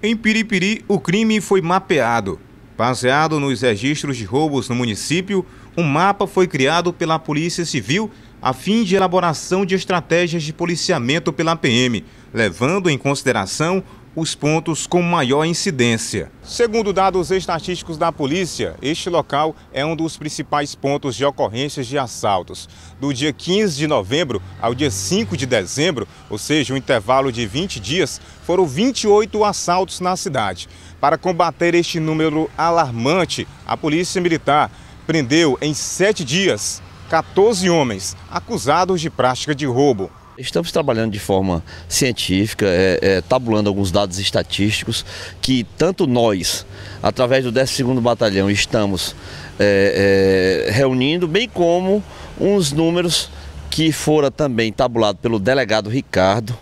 Em Piripiri, o crime foi mapeado. Baseado nos registros de roubos no município, um mapa foi criado pela Polícia Civil a fim de elaboração de estratégias de policiamento pela PM, levando em consideração os pontos com maior incidência. Segundo dados estatísticos da polícia, este local é um dos principais pontos de ocorrências de assaltos. Do dia 15 de novembro ao dia 5 de dezembro, ou seja, um intervalo de 20 dias, foram 28 assaltos na cidade. Para combater este número alarmante, a Polícia Militar prendeu em sete dias 14 homens acusados de prática de roubo. Estamos trabalhando de forma científica, é, é, tabulando alguns dados estatísticos que tanto nós, através do 12º Batalhão, estamos é, é, reunindo, bem como uns números que foram também tabulados pelo delegado Ricardo,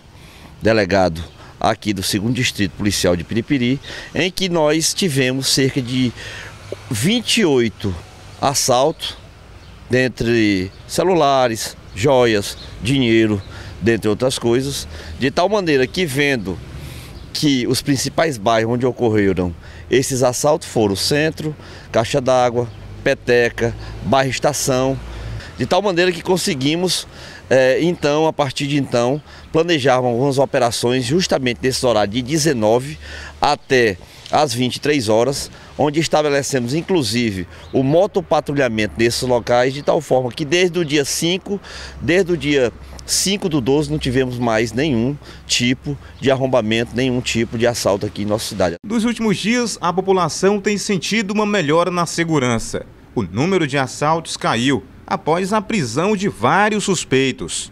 delegado aqui do 2 Distrito Policial de Piripiri, em que nós tivemos cerca de 28 assaltos dentre celulares, joias, dinheiro, dentre outras coisas, de tal maneira que vendo que os principais bairros onde ocorreram esses assaltos foram o centro, Caixa d'Água, Peteca, bairro Estação, de tal maneira que conseguimos, é, então, a partir de então, planejar algumas operações justamente nesse horário de 19 até às 23 horas, onde estabelecemos inclusive o motopatrulhamento desses locais, de tal forma que desde o dia 5, desde o dia 5 do 12 não tivemos mais nenhum tipo de arrombamento, nenhum tipo de assalto aqui em nossa cidade. Nos últimos dias, a população tem sentido uma melhora na segurança. O número de assaltos caiu após a prisão de vários suspeitos.